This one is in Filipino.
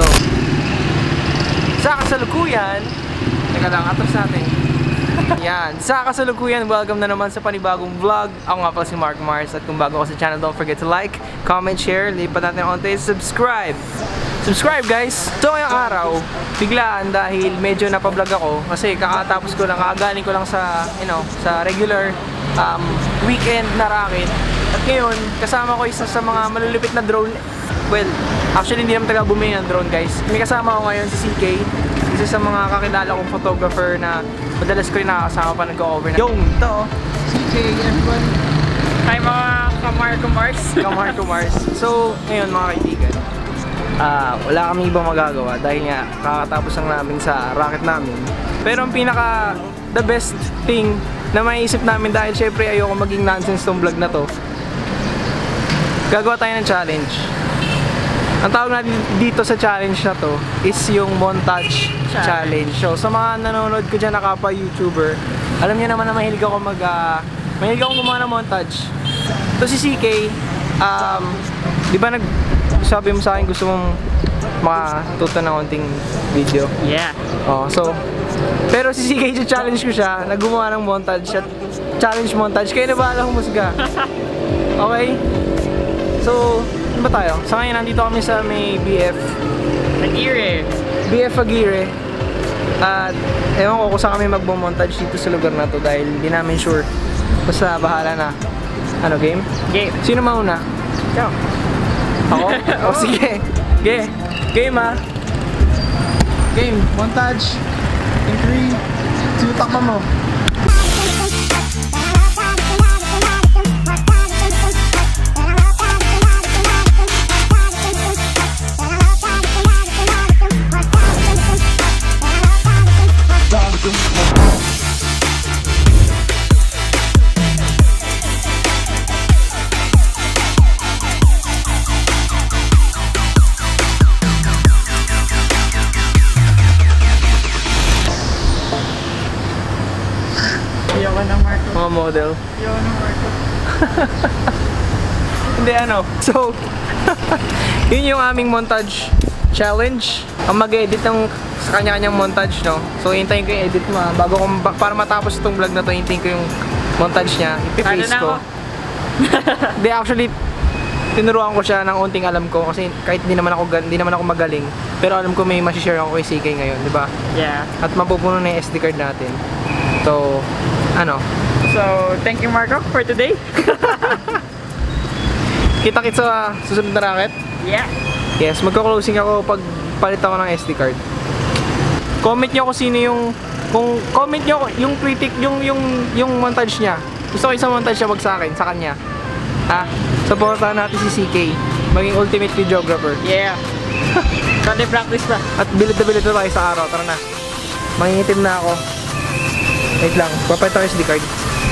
So, sa kasalukuyan, teka lang, atras natin. Yan, sa kasalukuyan, welcome na naman sa panibagong vlog. Ako nga pala si Mark Mars at kung bago ka sa channel, don't forget to like, comment, share, lipat natin onte, subscribe. Subscribe guys! So ngayong araw, biglaan dahil medyo napablog ako kasi kakatapos ko lang, kakagaling ko lang sa, you know, sa regular um, weekend na racket. At ngayon, kasama ko isa sa mga malulupit na drone. Well, actually hindi naman taga bumili ng drone guys. May kasama ko ngayon si CK, isa sa mga kakilala kong photographer na madalas ko rin nakakasama pa nag-over na. Yung, to, CK, everyone. Hi mga Kamarco Mars. Kamarco Mars. So, ngayon mga kaibigan, ah wala kami ibang magagawa dahil nga kakatapos lang namin sa racket namin. Pero ang pinaka the best thing na maiisip namin dahil syempre ayoko maging nonsense tong vlog na to. Gagawa tayo ng challenge. Ang tawag natin dito sa challenge na to is yung montage challenge. So sa mga nanonood ko dyan na kapwa YouTuber, alam niyo naman na mahilig ako mag ah, mahilig ako gumawa ng montage. So si CK, um, di ba nag sabi mo sa akin gusto mong makatuto ng konting video. Yeah. Oh, so pero si CK challenge ko siya, naggumawa ng montage at challenge montage. Kayo na bahala humusga. Okay? So, ano ba tayo? Sa ngayon, nandito kami sa may BF. Nag-ear BF Aguirre. At ewan ko kung saan kami magmo-montage dito sa lugar na to dahil hindi namin sure. Basta bahala na. Ano, game? Game. Sino mauna? Ikaw. Ako? o sige. Ge. Game ah. Game. Montage. In 3, 2, takpa mo. Mga model. Marco. Hindi ano. So, yun yung aming montage challenge. Ang mag-edit ng sa kanya-kanyang montage, no? So, hintayin ko yung edit mo, ah. Bago ko, ba- para matapos itong vlog na to, hintayin ko yung montage niya. Ipipaste Ano ko. Hindi, actually, tinuruan ko siya ng unting alam ko kasi kahit hindi naman ako hindi naman ako magaling pero alam ko may ma-share ako kay CK ngayon, di ba? Yeah. At mapupuno na yung SD card natin. So, ano, So, thank you Marco for today. kita-kits sa susunod na racket. Yeah. Yes, magko-closing ako pag palit ako ng SD card. Comment nyo kung sino yung kung comment nyo yung critic yung yung yung montage niya. Gusto ko isang montage siya wag sa akin, sa kanya. Ha? Supportahan natin si CK, maging ultimate videographer. Yeah. Sunday practice na. At bilid na bilid na tayo sa araw. Tara na. Mangingitim na ako. Wait lang, ako yung SD card.